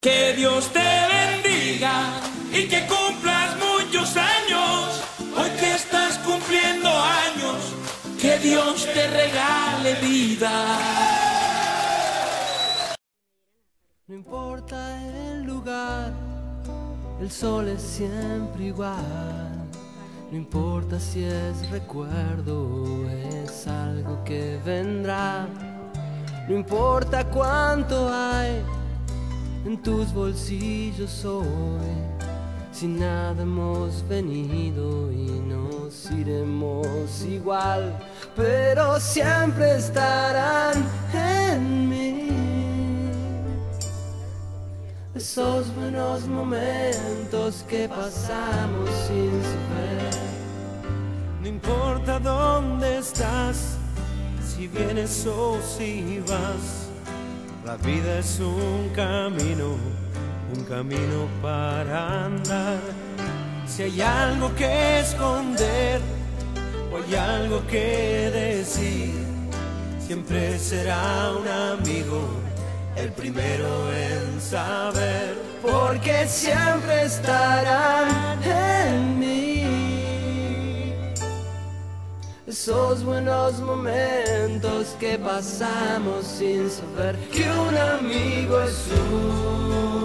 Que Dios te bendiga y que cumplas muchos años. Hoy que estás cumpliendo años, que Dios te regale vida. No importa el lugar, el sol es siempre igual. No importa si es recuerdo o es algo que vendrá. No importa cuánto hay en tus bolsillos hoy. Si nada hemos venido y nos iremos igual, pero siempre estarán en mí. Esos buenos momentos que pasamos sin saber. No importa dónde estás, si vienes o si vas. La vida es un camino, un camino para andar. Si hay algo que esconder o hay algo que decir, siempre será un amigo el primero en saber, porque siempre estarán en mí. Esos buenos momentos que pasamos sin saber que un amigo es una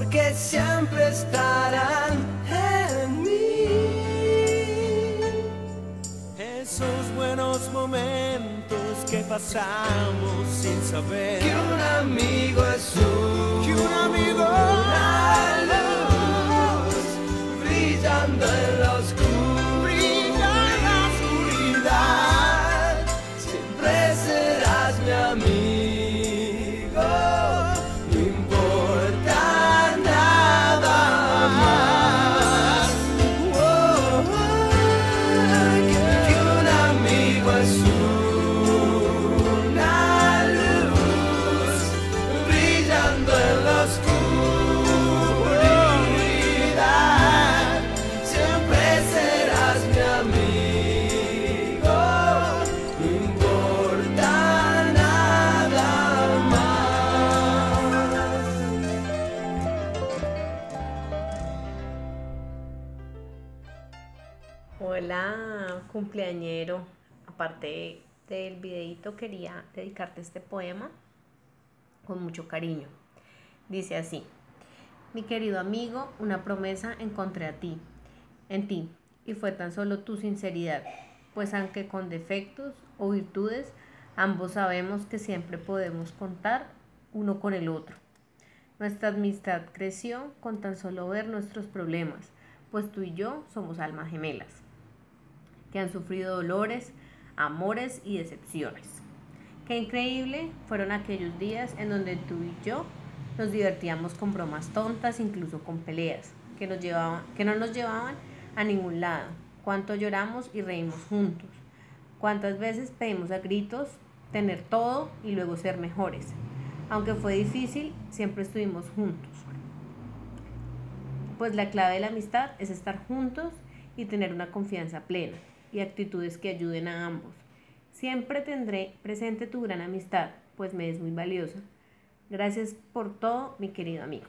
porque siempre estarán en mí. esos buenos momentos que pasamos sin saber. Que un amigo es un, Que un amigo una luz brillando en la oscuridad. Siempre serás mi amigo, Hola, cumpleañero. Aparte del videito, quería dedicarte este poema con mucho cariño. Dice así: Mi querido amigo, una promesa encontré a ti, en ti, y fue tan solo tu sinceridad, pues aunque con defectos o virtudes, ambos sabemos que siempre podemos contar uno con el otro. Nuestra amistad creció con tan solo ver nuestros problemas, pues tú y yo somos almas gemelas que han sufrido dolores, amores y decepciones. Qué increíble fueron aquellos días en donde tú y yo nos divertíamos con bromas tontas, incluso con peleas, que, nos llevaban, que no nos llevaban a ningún lado. Cuánto lloramos y reímos juntos. Cuántas veces pedimos a gritos tener todo y luego ser mejores. Aunque fue difícil, siempre estuvimos juntos. Pues la clave de la amistad es estar juntos y tener una confianza plena y actitudes que ayuden a ambos. Siempre tendré presente tu gran amistad, pues me es muy valiosa. Gracias por todo, mi querido amigo.